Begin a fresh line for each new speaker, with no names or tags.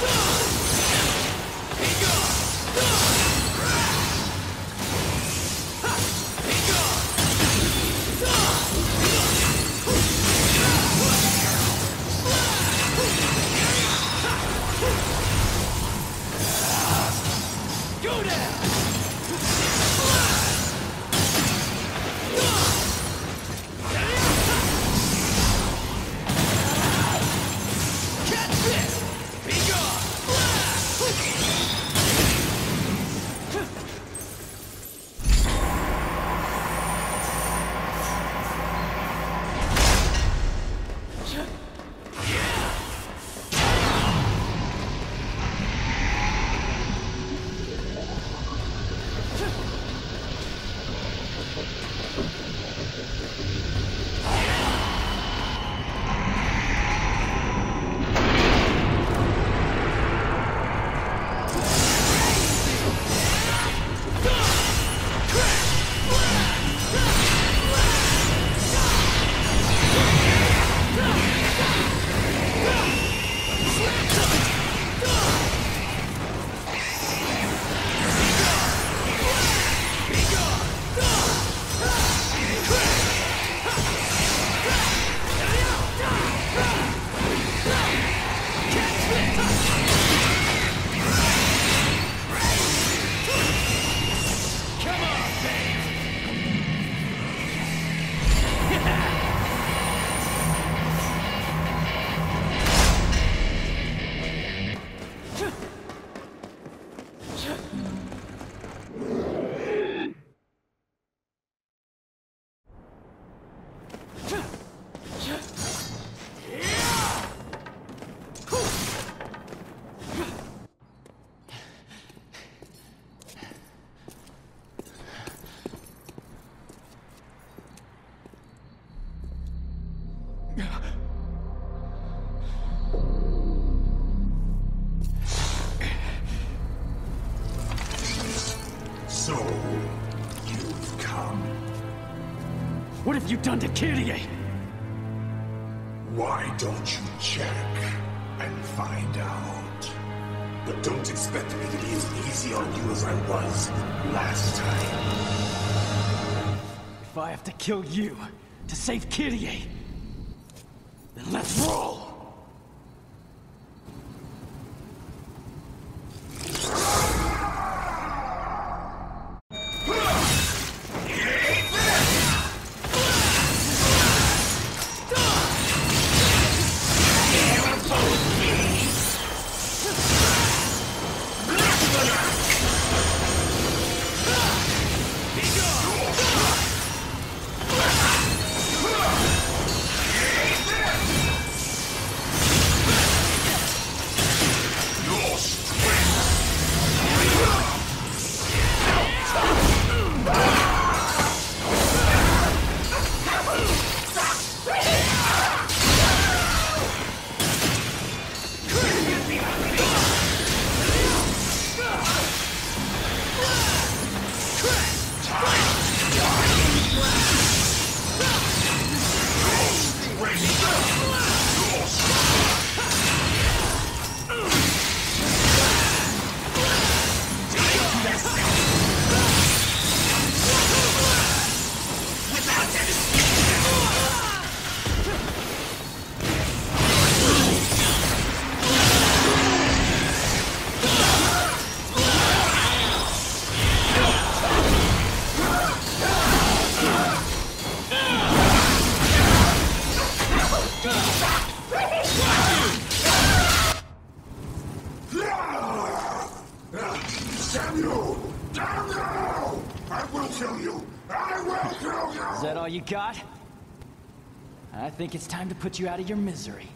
Be gone! So, you've come. What have you done to Kyrie?
Why don't you check and find out? But don't expect me to be as easy on you as I was last time.
If I have to kill you to save Kyrie, let's roll!
You!
Got? I think it's time to put you out of your misery.